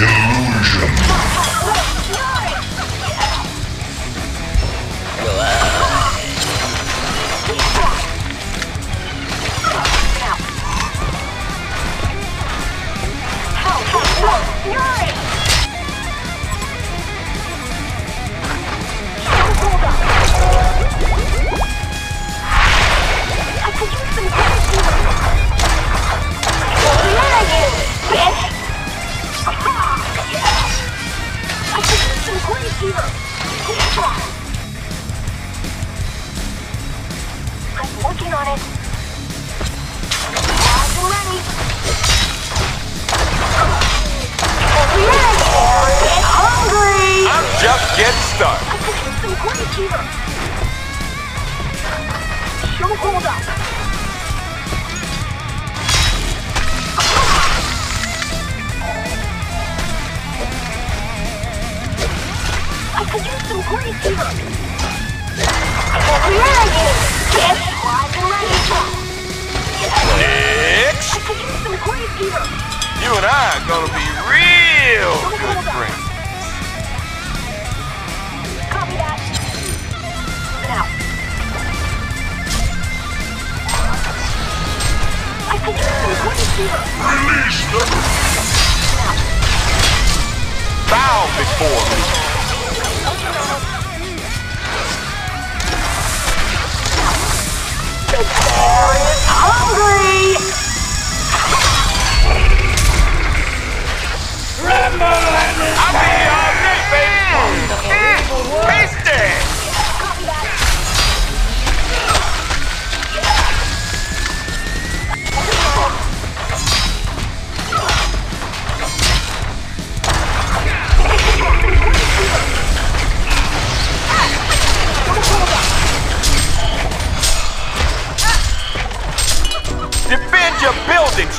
Illusion. Getting started. I could use some here. Don't hold up. Ah! I could use some grease here. Over here again. Get live and ready. Next, I could use some grease here. you and I are gonna be real good friends. Release the Bow before me. The bear is hungry!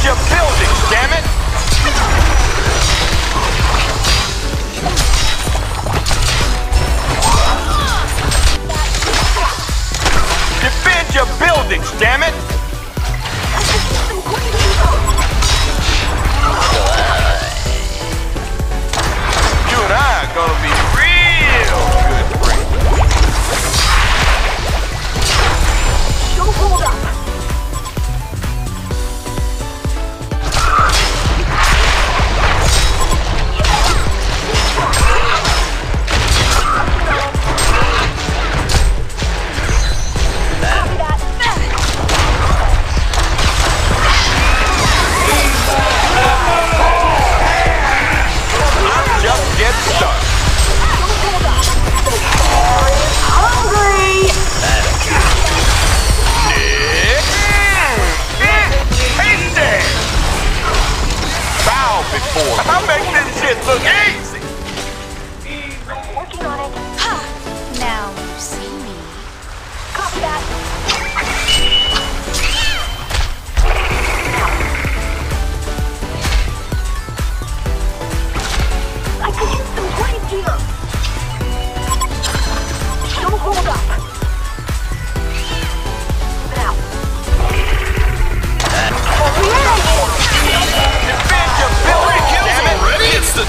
Defend your buildings, damn it. Defend your buildings, damn it. Make this shit look easy.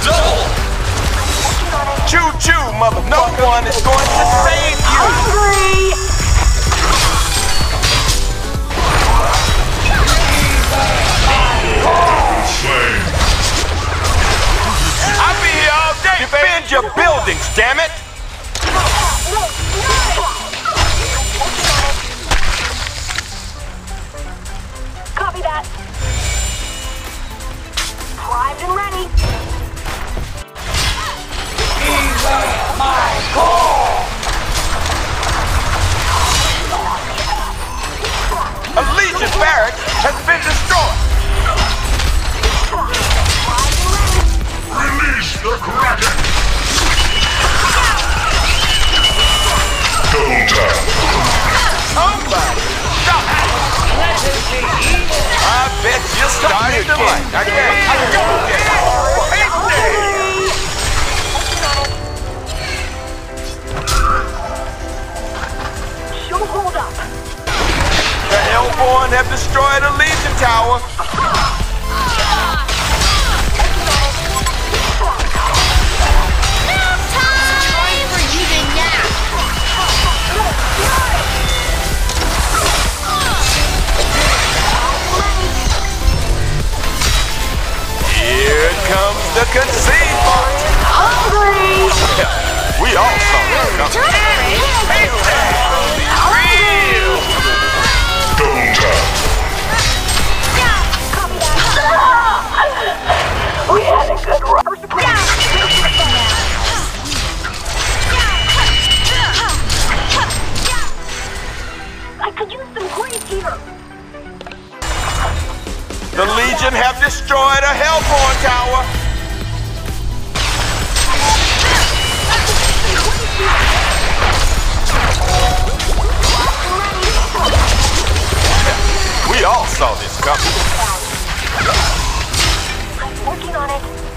Double! Working. Choo choo, mother. No one is going to save you. Hungry! I'll be here all day! Defend your buildings, damn it! Copy that. Primed and ready. Barracks has been destroyed! Release the Kraken! Tap! Somebody stop! I bet you started to like. I can't have destroyed a Legion tower. Now time for you to nap. Here comes the conceit box. Hungry. We all saw this coming. We had a good run. I could use some. The Legion have destroyed a Hellborn tower. We all saw this coming. Working on it. A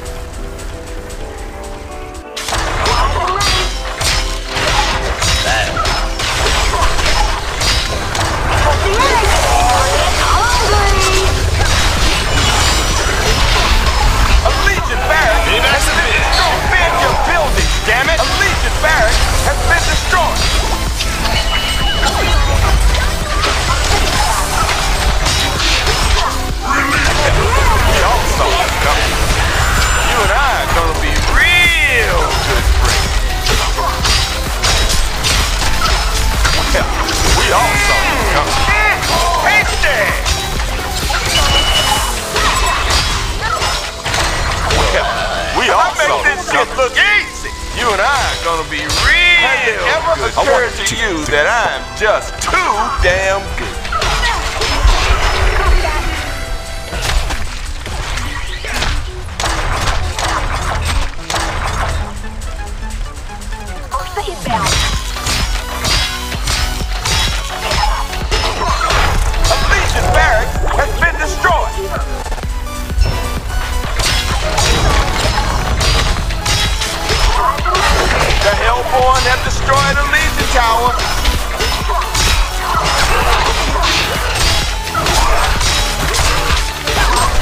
look easy. You and I are gonna be real Has it ever good. occurred to you that I'm just too damn good? Destroyed a Legion tower.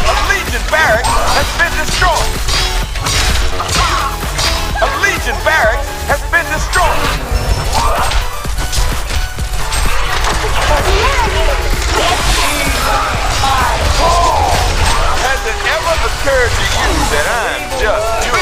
A Legion barracks has been destroyed. A Legion barracks has been destroyed. Has it ever occurred to you that I'm just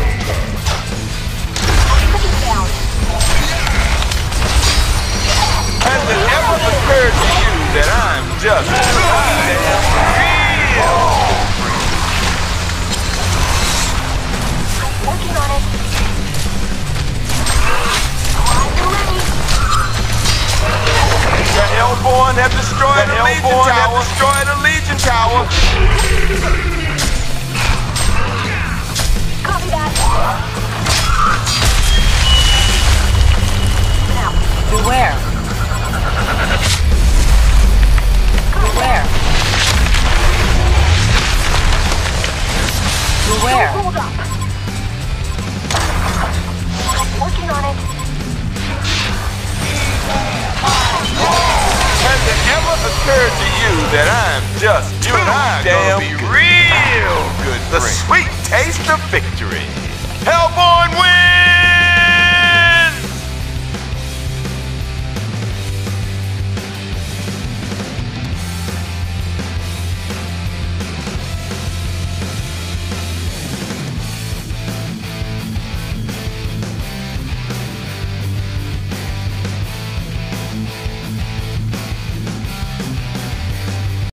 just. The Hellborn have destroyed the tower. have destroyed a Legion tower. Copy that. Now. Beware. Beware. Working on it. Has it ever occurred to you that I'm just too damn good? real good? The sweet taste of victory. Hellborn wins!